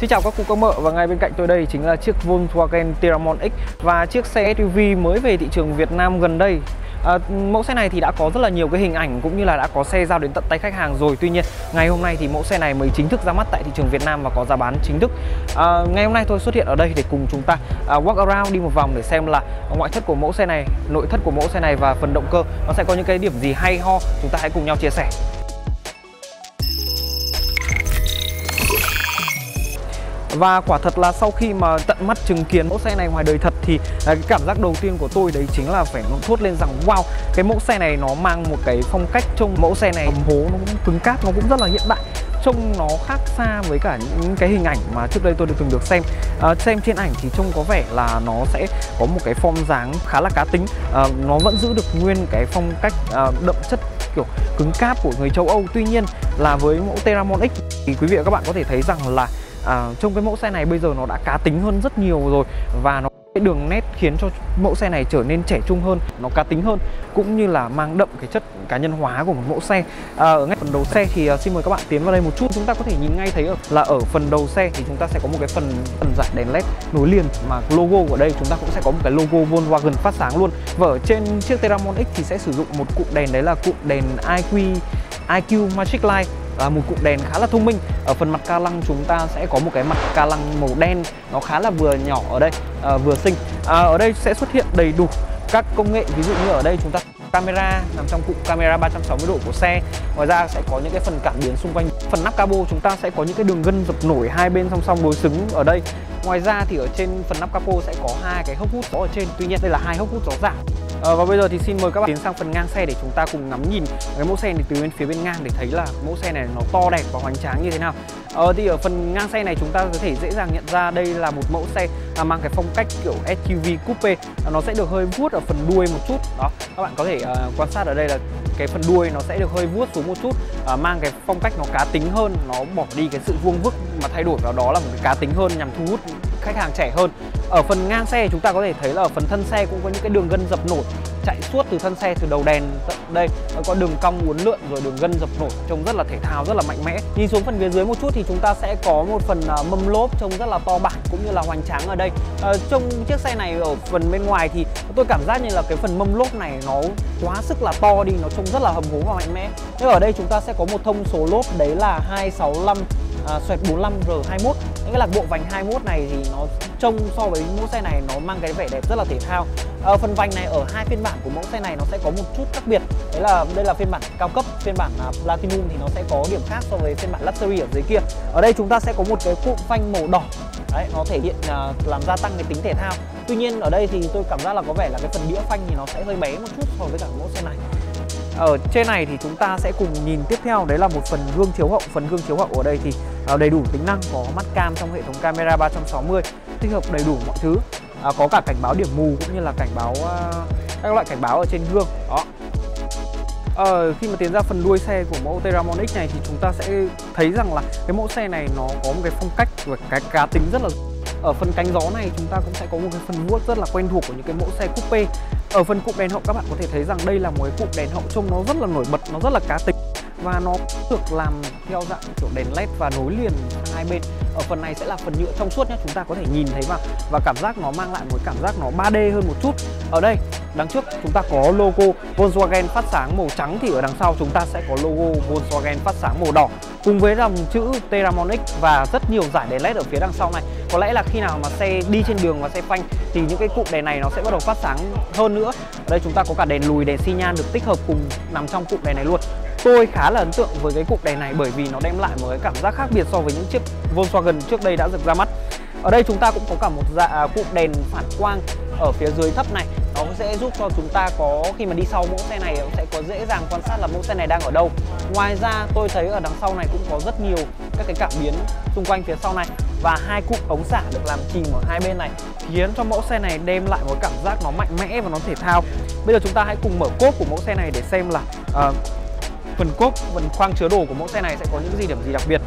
Xin chào các cụ các mợ và ngay bên cạnh tôi đây chính là chiếc Volkswagen Tiramon X và chiếc xe SUV mới về thị trường Việt Nam gần đây. À, mẫu xe này thì đã có rất là nhiều cái hình ảnh cũng như là đã có xe giao đến tận tay khách hàng rồi. Tuy nhiên ngày hôm nay thì mẫu xe này mới chính thức ra mắt tại thị trường Việt Nam và có giá bán chính thức. À, Ngày hôm nay tôi xuất hiện ở đây để cùng chúng ta à, walk around đi một vòng để xem là ngoại thất của mẫu xe này, nội thất của mẫu xe này và phần động cơ nó sẽ có những cái điểm gì hay ho. Chúng ta hãy cùng nhau chia sẻ. Và quả thật là sau khi mà tận mắt chứng kiến mẫu xe này ngoài đời thật thì à, cái cảm giác đầu tiên của tôi đấy chính là phải thốt lên rằng wow cái mẫu xe này nó mang một cái phong cách trông mẫu xe này hố nó cũng cứng cáp nó cũng rất là hiện đại trông nó khác xa với cả những cái hình ảnh mà trước đây tôi được từng được xem. À, xem trên ảnh thì trông có vẻ là nó sẽ có một cái form dáng khá là cá tính à, nó vẫn giữ được nguyên cái phong cách à, đậm chất kiểu cứng cáp của người châu Âu. Tuy nhiên là với mẫu Teramon X thì quý vị và các bạn có thể thấy rằng là à, trong cái mẫu xe này bây giờ nó đã cá tính hơn rất nhiều rồi và nó cái đường nét khiến cho mẫu xe này trở nên trẻ trung hơn nó cá tính hơn cũng như là mang đậm cái chất cá nhân hóa của một mẫu xe. À, ở ngay phần đầu xe thì à, xin mời các bạn tiến vào đây một chút chúng ta có thể nhìn ngay thấy là ở phần đầu xe thì chúng ta sẽ có một cái phần phần giải đèn led nối liền mà logo của đây chúng ta cũng sẽ có một cái logo Volkswagen phát sáng luôn. Và ở trên chiếc Teramon X thì sẽ sử dụng một cụm đèn đấy là cụm đèn IQ IQ Magic Light là một cụm đèn khá là thông minh. Ở phần mặt ca lăng chúng ta sẽ có một cái mặt ca lăng màu đen nó khá là vừa nhỏ ở đây à, vừa xinh. À, ở đây sẽ xuất hiện đầy đủ các công nghệ ví dụ như ở đây chúng ta camera nằm trong cụm camera 360 độ của xe. Ngoài ra sẽ có những cái phần cảm biến xung quanh. Phần nắp capo chúng ta sẽ có những cái đường gân dập nổi hai bên song song đối xứng ở đây ngoài ra thì ở trên phần nắp capo sẽ có hai cái hốc hút gió ở trên tuy nhiên đây là hai hốc hút gió giảm À, và bây giờ thì xin mời các bạn tiến sang phần ngang xe để chúng ta cùng ngắm nhìn cái mẫu xe này từ bên phía bên ngang để thấy là mẫu xe này nó to đẹp và hoành tráng như thế nào. Ờ, thì ở phần ngang xe này chúng ta có thể dễ dàng nhận ra đây là một mẫu xe à, mang cái phong cách kiểu SUV coupe. À, nó sẽ được hơi vuốt ở phần đuôi một chút. Đó, các bạn có thể à, quan sát ở đây là cái phần đuôi nó sẽ được hơi vuốt xuống một chút, à, mang cái phong cách nó cá tính hơn, nó bỏ đi cái sự vuông vức mà thay đổi vào đó là một cái cá tính hơn nhằm thu hút khách hàng trẻ hơn. Ở phần ngang xe chúng ta có thể thấy là ở phần thân xe cũng có những cái đường gân dập nổi chạy suốt từ thân xe từ đầu đèn tận đây nó có đường cong uốn lượn rồi đường gân dập nổi trông rất là thể thao rất là mạnh mẽ. Nhìn xuống phần phía dưới một chút thì chúng ta sẽ có một phần à, mâm lốp trông rất là to bản cũng như là hoành tráng ở đây. Ờ, à, trong chiếc xe này ở phần bên ngoài thì tôi cảm giác như là cái phần mâm lốp này nó quá sức là to đi nó trông rất là hầm hố và mạnh mẽ. Nhưng ở đây chúng ta sẽ có một thông số lốp đấy là 265 uh, xoẹt 45R21 những cái lạc bộ vành 21 này thì nó trông so với mẫu xe này nó mang cái vẻ đẹp rất là thể thao. À, phần vành này ở hai phiên bản của mẫu xe này nó sẽ có một chút khác biệt. Đấy là đây là phiên bản cao cấp phiên bản uh, platinum thì nó sẽ có điểm khác so với phiên bản luxury ở dưới kia. Ở đây chúng ta sẽ có một cái cụm phanh màu đỏ. Đấy nó thể hiện uh, làm gia tăng cái tính thể thao. Tuy nhiên ở đây thì tôi cảm giác là có vẻ là cái phần đĩa phanh thì nó sẽ hơi bé một chút so với cả mẫu xe này ở trên này thì chúng ta sẽ cùng nhìn tiếp theo. Đấy là một phần gương chiếu hậu phần gương chiếu hậu ở đây thì ờ, đầy đủ tính năng có mắt cam trong hệ thống camera 360 tích hợp đầy đủ mọi thứ. À, có cả cảnh báo điểm mù cũng như là cảnh báo ờ, các loại cảnh báo ở trên gương. Đó. Ờ, khi mà tiến ra phần đuôi xe của mẫu Teramon X này thì chúng ta sẽ thấy rằng là cái mẫu xe này nó có một cái phong cách và cái cá tính rất là ở phần cánh gió này chúng ta cũng sẽ có một cái phần vuốt rất là quen thuộc của những cái mẫu xe coupe. Ở phần cụm đèn hậu các bạn có thể thấy rằng đây là một cái cụm đèn hậu trông nó rất là nổi bật, nó rất là cá tính và nó được làm theo dạng kiểu đèn led và nối liền sang hai bên. Ở phần này sẽ là phần nhựa trong suốt nhé chúng ta có thể nhìn thấy mà và cảm giác nó mang lại một cảm giác nó 3D hơn một chút. Ở đây đằng trước chúng ta có logo Volkswagen phát sáng màu trắng thì ở đằng sau chúng ta sẽ có logo Volkswagen phát sáng màu đỏ, cùng với dòng chữ Teramon X và rất nhiều giải đèn led ở phía đằng sau này. Có lẽ là khi nào mà xe đi trên đường và xe phanh thì những cái cụm đèn này nó sẽ bắt đầu phát sáng hơn nữa. Ở đây chúng ta có cả đèn lùi, đèn xi nhan được tích hợp cùng nằm trong cụm đèn này luôn. Tôi khá là ấn tượng với cái cụm đèn này bởi vì nó đem lại một cái cảm giác khác biệt so với những chiếc Volkswagen trước đây đã rực ra mắt ở đây chúng ta cũng có cả một dạ à, cụm đèn phản quang ở phía dưới thấp này. Nó sẽ giúp cho chúng ta có khi mà đi sau mẫu xe này sẽ có dễ dàng quan sát là mẫu xe này đang ở đâu. Ngoài ra tôi thấy ở đằng sau này cũng có rất nhiều các cái cảm biến xung quanh phía sau này và hai cụm ống xả được làm chìm ở hai bên này khiến cho mẫu xe này đem lại một cảm giác nó mạnh mẽ và nó thể thao. Bây giờ chúng ta hãy cùng mở cốp của mẫu xe này để xem là uh, phần cốp phần khoang chứa đồ của mẫu xe này sẽ có những gì điểm gì đặc biệt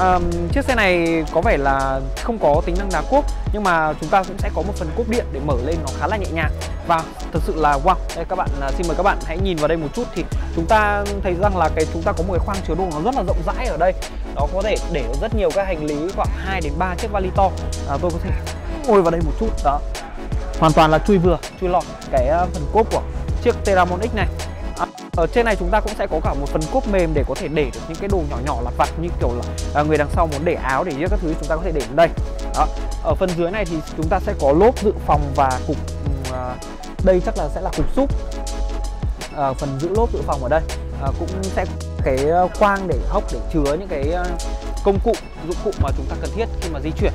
um, chiếc xe này có vẻ là không có tính năng đá cuốc nhưng mà chúng ta cũng sẽ có một phần cốp điện để mở lên nó khá là nhẹ nhàng. Và thực sự là wow đây các bạn à, xin mời các bạn hãy nhìn vào đây một chút thì chúng ta thấy rằng là cái chúng ta có một cái khoang chứa đồ nó rất là rộng rãi ở đây. Nó có thể để rất nhiều các hành lý khoảng 2 đến 3 chiếc vali to. À, tôi có thể ngồi vào đây một chút đó. Hoàn toàn là chui vừa chui lọt cái à, phần cốp của chiếc Teramon X này ở trên này chúng ta cũng sẽ có cả một phần cốp mềm để có thể để được những cái đồ nhỏ nhỏ lặt vặt như kiểu là à, người đằng sau muốn để áo để các thứ chúng ta có thể để ở đây. Đó. Ở phần dưới này thì chúng ta sẽ có lốp dự phòng và cục ừ, à, đây chắc là sẽ là cục xúc à, ờ, phần giữ lốp dự phòng ở đây. À, cũng sẽ cái quang để hốc để chứa những cái công cụ dụng cụ mà chúng ta cần thiết khi mà di chuyển.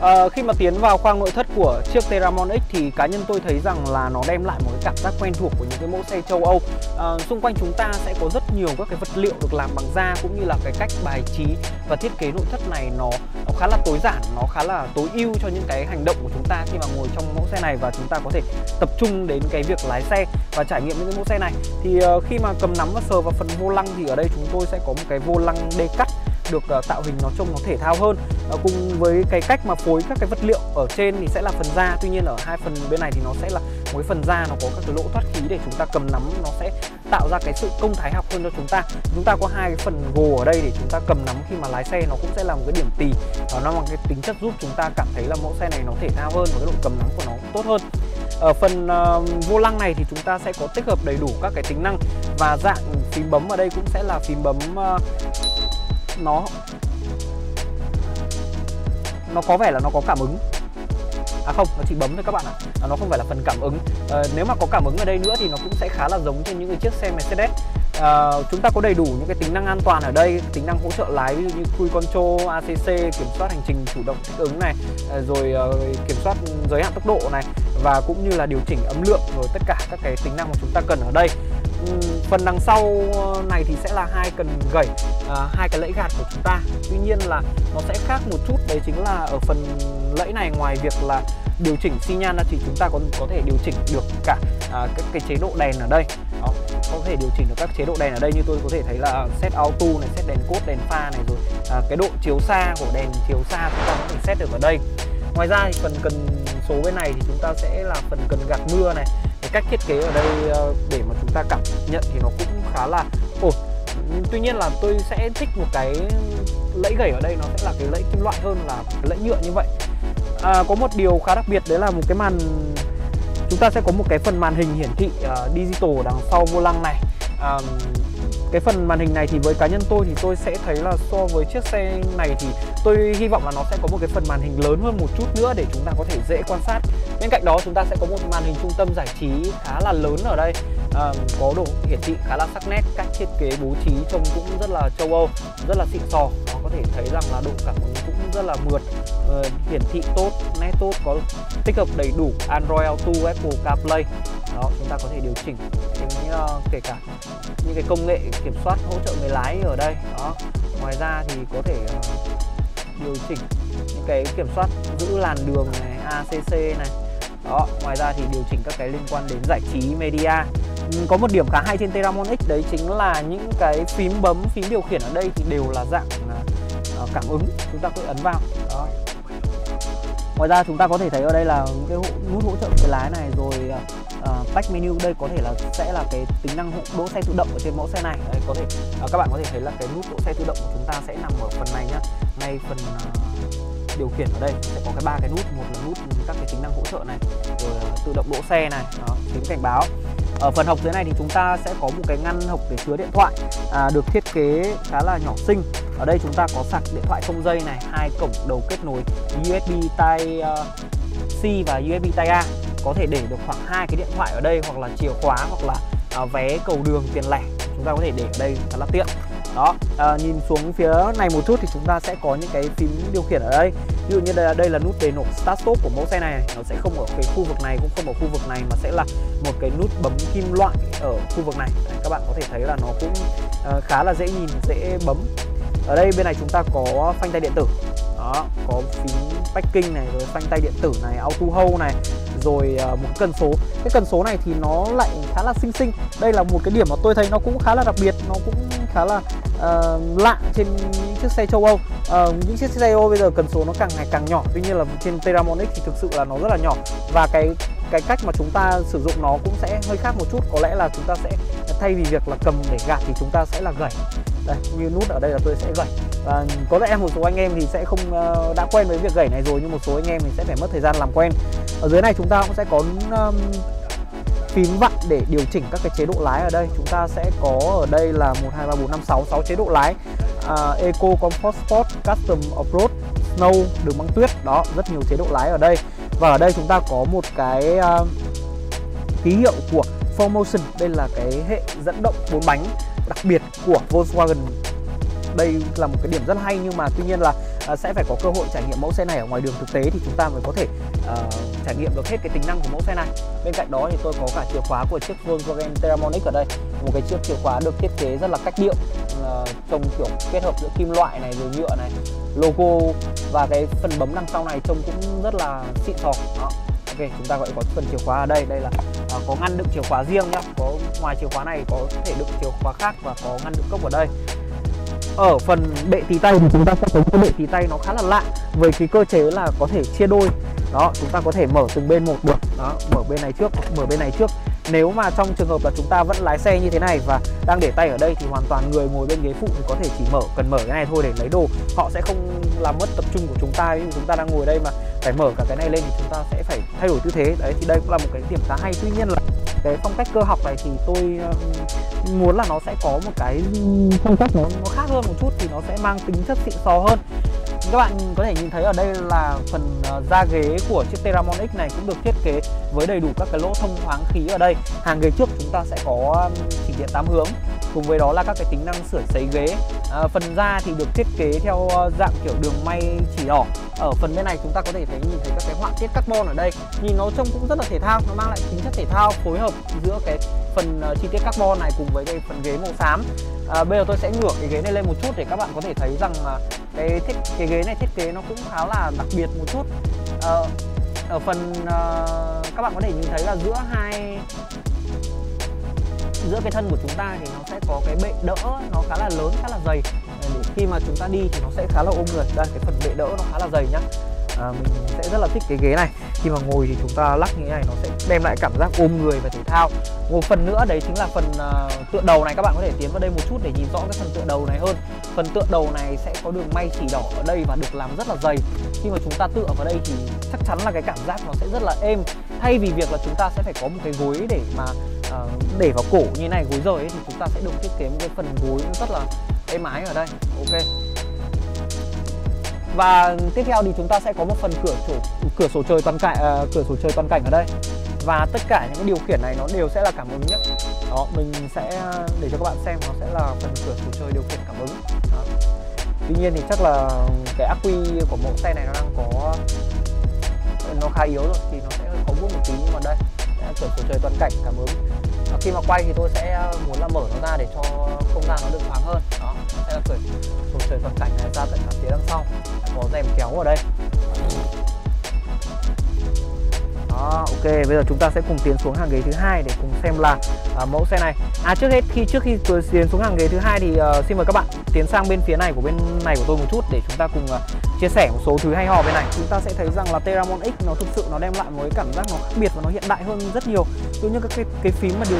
À, khi mà tiến vào khoang nội thất của chiếc Teramon X thì cá nhân tôi thấy rằng là nó đem lại một cái cảm giác quen thuộc của những cái mẫu xe châu Âu. À, xung quanh chúng ta sẽ có rất nhiều các cái vật liệu được làm bằng da cũng như là cái cách bài trí và thiết kế nội thất này nó, nó khá là tối giản, nó khá là tối ưu cho những cái hành động của chúng ta khi mà ngồi trong mẫu xe này và chúng ta có thể tập trung đến cái việc lái xe và trải nghiệm những cái mẫu xe này. Thì uh, khi mà cầm nắm và sờ vào phần vô lăng thì ở đây chúng tôi sẽ có một cái vô lăng đê cắt được ờ, tạo hình nó trông nó thể thao hơn. Ờ, cùng với cái cách mà phối các cái vật liệu ở trên thì sẽ là phần da. Tuy nhiên ở hai phần bên này thì nó sẽ là mỗi phần da nó có các cái lỗ thoát khí để chúng ta cầm nắm nó sẽ tạo ra cái sự công thái học hơn cho chúng ta. Chúng ta có hai cái phần gồ ở đây để chúng ta cầm nắm. Khi mà lái xe nó cũng sẽ là một cái điểm tì. Nó là cái tính chất giúp chúng ta cảm thấy là mẫu xe này nó thể thao hơn và cái độ cầm nắm của nó cũng tốt hơn. Ở phần uh, vô lăng này thì chúng ta sẽ có tích hợp đầy đủ các cái tính năng. Và dạng phím bấm ở đây cũng sẽ là phím bấm uh, nó nó có vẻ là nó có cảm ứng. À không nó chỉ bấm thôi các bạn ạ. À, nó không phải là phần cảm ứng. À, nếu mà có cảm ứng ở đây nữa thì nó cũng sẽ khá là giống trên những cái chiếc xe Mercedes. À, chúng ta có đầy đủ những cái tính năng an toàn ở đây tính năng hỗ trợ lái ví dụ như cruise control ACC kiểm soát hành trình chủ động thích ứng này ờ, rồi uh, kiểm soát giới hạn tốc độ này và cũng như là điều chỉnh âm lượng rồi tất cả các cái tính năng mà chúng ta cần ở đây phần đằng sau ờ, này thì sẽ là hai cần gẩy à, hai cái lẫy gạt của chúng ta. Tuy nhiên là nó sẽ khác một chút đấy chính là ở phần lẫy này ngoài việc là điều chỉnh xi nhan ra thì chúng ta còn có thể điều chỉnh được cả à, các cái chế độ đèn ở đây. Đó có thể điều chỉnh được các chế độ đèn ở đây như tôi có thể thấy là set auto này set đèn cốt đèn pha này rồi. À, cái độ chiếu xa của đèn chiếu xa chúng ta có thể set được ở đây. Ngoài ra thì phần cần số bên này thì chúng ta sẽ là phần cần gạt mưa này cái cách thiết kế ở đây ờ, để mà chúng ta cảm nhận thì nó cũng khá là ổn. Tuy nhiên là tôi sẽ thích một cái lẫy gẩy ở đây nó sẽ là cái lẫy kim loại hơn là lẫy nhựa như vậy. À, có một điều khá đặc biệt đấy là một cái màn chúng ta sẽ có một cái phần màn hình hiển thị uh, digital đằng sau vô lăng này. Um, cái phần màn hình này thì với cá nhân tôi thì tôi sẽ thấy là so với chiếc xe này thì tôi hy vọng là nó sẽ có một cái phần màn hình lớn hơn một chút nữa để chúng ta có thể dễ quan sát. Bên cạnh đó chúng ta sẽ có một màn hình trung tâm giải trí khá là lớn ở đây. À, có độ hiển thị khá là sắc nét cách thiết kế bố trí trông cũng rất là châu âu rất là xịn sò. Nó có thể thấy rằng là độ cảm ứng cũng rất là mượt uh, hiển thị tốt nét tốt có tích hợp đầy đủ android auto apple carplay đó chúng ta có thể điều chỉnh những uh, kể cả những cái công nghệ kiểm soát hỗ trợ người lái ở đây. Đó ngoài ra thì có thể uh, điều chỉnh những cái kiểm soát giữ làn đường này ACC này. Đó ngoài ra thì điều chỉnh các cái liên quan đến giải trí media. Ừ, có một điểm khá hay trên Teramon X đấy chính là những cái phím bấm phím điều khiển ở đây thì đều là dạng uh, cảm ứng chúng ta có thể ấn vào. Đó. Ngoài ra chúng ta có thể thấy ở đây là cái nút hỗ trợ cái lái này rồi Ờ, uh, back menu đây có thể là sẽ là cái tính năng đỗ xe tự động ở trên mẫu xe này. Đây có thể uh, các bạn có thể thấy là cái nút đỗ xe tự động của chúng ta sẽ nằm ở phần này nhá. Ngay phần uh, điều khiển ở đây sẽ có cái ba cái nút một là nút các cái tính năng hỗ trợ này rồi uh, tự động đỗ xe này đó tiếng cảnh báo. Ở phần hộc dưới này thì chúng ta sẽ có một cái ngăn hộc để chứa điện thoại à, được thiết kế khá là nhỏ xinh. Ở đây chúng ta có sạc điện thoại không dây này hai cổng đầu kết nối USB Type à, C và USB Type A có thể để được khoảng hai cái điện thoại ở đây hoặc là chìa khóa hoặc là à, vé cầu đường tiền lẻ. Chúng ta có thể để ở đây khá là tiện. Đó à, nhìn xuống phía này một chút thì chúng ta sẽ có những cái phím điều khiển ở đây. Ví dụ như đây, đây là nút về nổ start stop của mẫu xe này. Nó sẽ không ở cái khu vực này cũng không ở khu vực này mà sẽ là một cái nút bấm kim loại ở khu vực này. Đấy, các bạn có thể thấy là nó cũng uh, khá là dễ nhìn dễ bấm. Ở đây bên này chúng ta có phanh tay điện tử. Đó có phím packing này rồi phanh tay điện tử này auto hold này rồi à, một cần số. Cái cần số này thì nó lại khá là xinh xinh. Đây là một cái điểm mà tôi thấy nó cũng khá là đặc biệt nó cũng khá là uh, lạ trên những chiếc xe châu Âu. Uh, những chiếc xe châu Âu bây giờ cần số nó càng ngày càng nhỏ tuy nhiên là trên Teramon X thì thực sự là nó rất là nhỏ. Và cái cái cách mà chúng ta sử dụng nó cũng sẽ hơi khác một chút. Có lẽ là chúng ta sẽ thay vì việc là cầm để gạt thì chúng ta sẽ là gẩy đây như nút ở đây là tôi sẽ gẩy và có lẽ một số anh em thì sẽ không ờ, đã quen với việc gẩy này rồi nhưng một số anh em mình sẽ phải mất thời gian làm quen. Ở dưới này chúng ta cũng sẽ có um, phím vặn để điều chỉnh các cái chế độ lái ở đây. Chúng ta sẽ có ở đây là 1 2 3 4 5 6 6 chế độ lái. Uh, Eco Comfort Sport Custom Off-road Snow đường băng tuyết đó rất nhiều chế độ lái ở đây. Và ở đây chúng ta có một cái uh, ký hiệu của 4Motion đây là cái hệ dẫn động bốn bánh đặc biệt của Volkswagen. Đây là một cái điểm rất hay nhưng mà tuy nhiên là à, sẽ phải có cơ hội trải nghiệm mẫu xe này ở ngoài đường thực tế thì chúng ta mới có thể uh, trải nghiệm được hết cái tính năng của mẫu xe này. Bên cạnh đó thì tôi có cả chìa khóa của chiếc Volkswagen Teramon ở đây một cái chiếc chìa khóa được thiết kế rất là cách điệu uh, trông kiểu kết hợp giữa kim loại này rồi nhựa này logo và cái phần bấm đằng sau này trông cũng rất là xịn sò đó. Ok chúng ta gọi có phần chìa khóa ở đây đây là có ngăn đựng chìa khóa riêng nhá. Có ngoài chìa khóa này có thể đựng chìa khóa khác và có ngăn đựng cốc ở đây. Ở phần bệ tì tay thì chúng ta sẽ có cái bệ tì tay nó khá là lạ, với cái cơ chế là có thể chia đôi. Đó, chúng ta có thể mở từng bên một được. Đó, mở bên này trước, mở bên này trước nếu mà trong trường hợp là chúng ta vẫn lái xe như thế này và đang để tay ở đây thì hoàn toàn người ngồi bên ghế phụ thì có thể chỉ mở cần mở cái này thôi để lấy đồ. Họ sẽ không làm mất tập trung của chúng ta. Ví dụ chúng ta đang ngồi đây mà phải mở cả cái này lên thì chúng ta sẽ phải thay đổi tư thế. Đấy thì đây cũng là một cái điểm khá hay. Tuy nhiên là cái phong cách cơ học này thì tôi um, muốn là nó sẽ có một cái phong cách nó, nó khác hơn một chút thì nó sẽ mang tính chất xịn sò hơn các bạn có thể nhìn thấy ở đây là phần ờ, da ghế của chiếc Teramon X này cũng được thiết kế với đầy đủ các cái lỗ thông thoáng khí ở đây. Hàng ghế trước chúng ta sẽ có chỉnh điện 8 hướng cùng với đó là các cái tính năng sửa sấy ghế. À, phần da thì được thiết kế theo ờ, dạng kiểu đường may chỉ đỏ. Ở phần bên này chúng ta có thể thấy nhìn thấy các cái họa tiết carbon ở đây. Nhìn nó trông cũng rất là thể thao nó mang lại tính chất thể thao phối hợp giữa cái phần chi tiết carbon này cùng với cái phần ghế màu xám. À, bây giờ tôi sẽ ngửa cái ghế này lên một chút để các bạn có thể thấy rằng cái thiết cái ghế này thiết kế nó cũng khá là đặc biệt một chút. Ờ, ở phần uh, các bạn có thể nhìn thấy là giữa hai giữa cái thân của chúng ta thì nó sẽ có cái bệ đỡ nó khá là lớn khá là dày. Ờ, để khi mà chúng ta đi thì nó sẽ khá là ôm người. Đây cái phần bệ đỡ nó khá là dày nhá. À, mình sẽ rất là thích cái ghế này khi mà ngồi thì chúng ta lắc như thế này nó sẽ đem lại cảm giác ôm người và thể thao. Một phần nữa đấy chính là phần uh, tựa đầu này các bạn có thể tiến vào đây một chút để nhìn rõ cái phần tựa đầu này hơn. Phần tựa đầu này sẽ có đường may chỉ đỏ ở đây và được làm rất là dày. Khi mà chúng ta tựa vào đây thì chắc chắn là cái cảm giác nó sẽ rất là êm. Thay vì việc là chúng ta sẽ phải có một cái gối để mà uh, để vào cổ như này gối rời ấy, thì chúng ta sẽ được thiết kế một cái phần gối rất là êm ái ở đây. Ok và tiếp theo thì chúng ta sẽ có một phần cửa sổ cửa sổ trời toàn cảnh uh, cửa sổ trời toàn cảnh ở đây. Và tất cả những cái điều khiển này nó đều sẽ là cảm ứng nhé. Đó mình sẽ để cho các bạn xem nó sẽ là phần cửa sổ trời điều khiển cảm ứng. Đó. tuy nhiên thì chắc là cái ắc quy của mẫu xe này nó đang có nó khá yếu rồi thì nó sẽ hơi khó bút một tí nhưng mà đây cửa sổ trời toàn cảnh cảm ứng. Khi mà quay thì tôi sẽ muốn là mở nó ra để cho không gian nó được thoáng hơn. Đó hay là cởi sổ trời toàn cảnh này ra tận cả phía đằng sau. Có rèm kéo ở đây. Đó ok bây giờ chúng ta sẽ cùng tiến xuống hàng ghế thứ hai để cùng xem là à, mẫu xe này. À trước hết khi trước khi tôi tiến xuống hàng ghế thứ hai thì uh, xin mời các bạn tiến sang bên phía này của bên này của tôi một chút để chúng ta cùng uh, chia sẻ một số thứ hay ho bên này. Chúng ta sẽ thấy rằng là Teramon X nó thực sự nó đem lại một cái cảm giác nó khác biệt và nó hiện đại hơn rất nhiều. Giống như các cái cái phím mà điều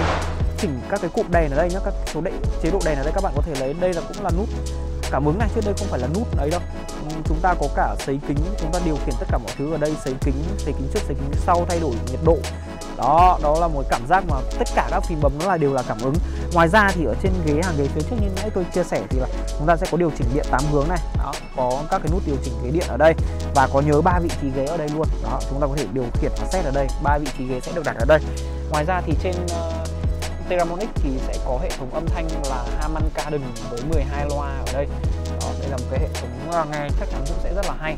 chỉnh các cái cụm đèn ở đây nhá, các số đệm, chế độ đèn ở đây các bạn có thể lấy. Đây là cũng là nút cảm ứng này chứ đây không phải là nút đấy đâu. Ừ, chúng ta có cả sấy kính, chúng ta điều khiển tất cả mọi thứ ở đây, sấy kính sấy kính trước, sấy kính sau, thay đổi nhiệt độ. Đó đó là một cảm giác mà tất cả các phím bấm nó là đều là cảm ứng. Ngoài ra thì ở trên ghế, hàng ghế phía trước như nãy tôi chia sẻ thì là chúng ta sẽ có điều chỉnh điện tám hướng này. Đó, có các cái nút điều chỉnh ghế điện ở đây và có nhớ ba vị trí ghế ở đây luôn. Đó, chúng ta có thể điều khiển và set ở đây. Ba vị trí ghế sẽ được đặt ở đây. Ngoài ra thì trên ờ, Teramonic thì sẽ có hệ thống âm thanh là Harman Kardon với 12 loa ở đây. Đó, đây là một cái hệ thống à, nghe chắc chắn cũng sẽ rất là hay.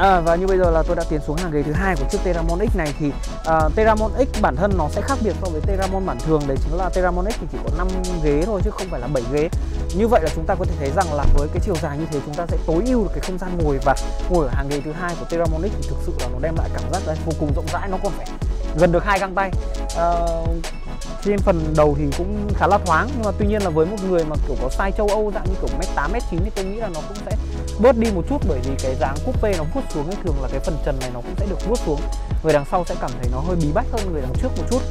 À, và như bây giờ là tôi đã tiến xuống hàng ghế thứ hai của chiếc Teramon X này thì uh, Teramon X bản thân nó sẽ khác biệt so với Teramon bản thường. Đấy chính là Teramon X thì chỉ có 5 ghế thôi chứ không phải là 7 ghế. Như vậy là chúng ta có thể thấy rằng là với cái chiều dài như thế chúng ta sẽ tối ưu được cái không gian ngồi và ngồi ở hàng ghế thứ hai của Teramon X thì thực sự là nó đem lại cảm giác đấy vô cùng rộng rãi nó còn phải gần được hai găng tay. Uh, trên phần đầu thì cũng khá là thoáng nhưng mà tuy nhiên là với một người mà kiểu có size châu Âu dạng như kiểu mét tám mét chín thì tôi nghĩ là nó cũng sẽ bớt đi một chút bởi vì cái dáng coupe nó vuốt xuống ấy, thường là cái phần trần này nó cũng sẽ được vuốt xuống. Người đằng sau sẽ cảm thấy nó hơi bí bách hơn người đằng trước một chút.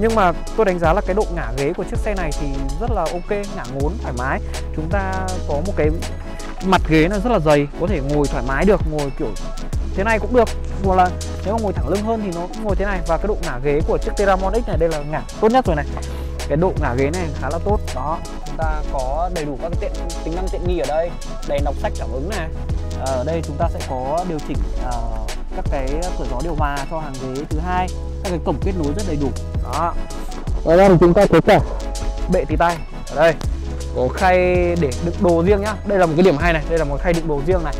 Nhưng mà tôi đánh giá là cái độ ngả ghế của chiếc xe này thì rất là ok, ngả ngốn, thoải mái. Chúng ta có một cái mặt ghế là rất là dày, có thể ngồi thoải mái được, ngồi kiểu thế này cũng được. Hoặc là nếu mà ngồi thẳng lưng hơn thì nó cũng ngồi thế này. Và cái độ ngả ghế của chiếc Teramon X này, đây là ngả tốt nhất rồi này cái độ ngả ghế này khá là tốt. Đó chúng ta có đầy đủ các cái tiện tính năng tiện nghi ở đây. Đèn đọc sách cảm ứng này. Ở đây chúng ta sẽ có điều chỉnh uh, các cái cửa gió điều hòa cho hàng ghế thứ hai. Các cái cổng kết nối rất đầy đủ. Đó. Ngoài ra thì chúng ta có cả bệ tì tay. Ở đây có khay để đựng đồ riêng nhá. Đây là một cái điểm hay này đây là một khay đựng đồ riêng này.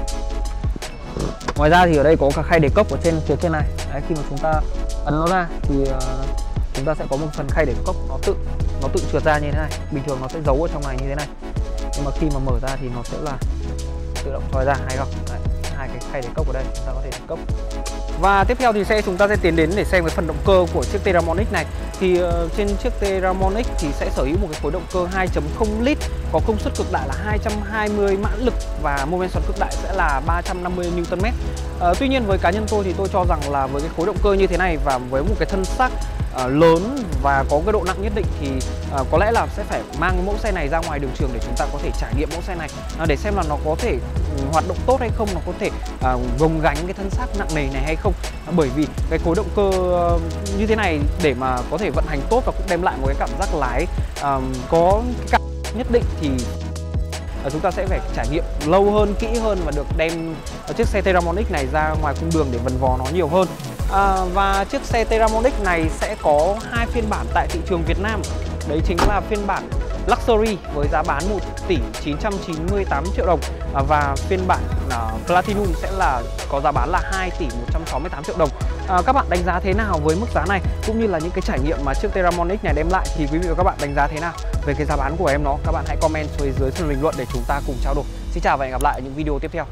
Ngoài ra thì ở đây có cả khay để cốc ở trên phía trên này. Đấy, khi mà chúng ta ấn nó ra thì uh, chúng ta sẽ có một phần khay để cốc nó tự nó tự trượt ra như thế này. Bình thường nó sẽ giấu ở trong này như thế này. Nhưng mà khi mà mở ra thì nó sẽ là tự động soi ra hay không Đấy, hai cái khay để cốc ở đây chúng ta có thể để cốc. Và tiếp theo thì xe chúng ta sẽ tiến đến để xem cái phần động cơ của chiếc Teramon này. Thì uh, trên chiếc Teramon thì sẽ sở hữu một cái khối động cơ 2.0 lít Có công suất cực đại là 220 mã lực và mô men xoắn cực đại sẽ là 350 Nm uh, Tuy nhiên với cá nhân tôi thì tôi cho rằng là với cái khối động cơ như thế này và với một cái thân xác uh, lớn và có cái độ nặng nhất định thì uh, có lẽ là sẽ phải mang mẫu xe này ra ngoài đường trường để chúng ta có thể trải nghiệm mẫu xe này uh, để xem là nó có thể ừ, hoạt động tốt hay không nó có thể uh, gồng gánh cái thân xác nặng nề này hay không uh, bởi vì cái khối động cơ uh, như thế này để mà có thể vận hành tốt và cũng đem lại một cái cảm giác lái uh, có cái cảm nhất định thì chúng ta sẽ phải trải nghiệm lâu hơn, kỹ hơn và được đem chiếc xe Teramon X này ra ngoài cung đường để vần vò nó nhiều hơn. À, và chiếc xe Teramon này sẽ có hai phiên bản tại thị trường Việt Nam. Đấy chính là phiên bản Luxury với giá bán 1 tỷ 998 triệu đồng à, và phiên bản ờ, Platinum sẽ là có giá bán là 2 tỷ 168 triệu đồng. À, các bạn đánh giá thế nào với mức giá này cũng như là những cái trải nghiệm mà chiếc Teramon này đem lại thì quý vị và các bạn đánh giá thế nào về cái giá bán của em nó? Các bạn hãy comment xuống dưới phần bình luận để chúng ta cùng trao đổi. Xin chào và hẹn gặp lại ở những video tiếp theo.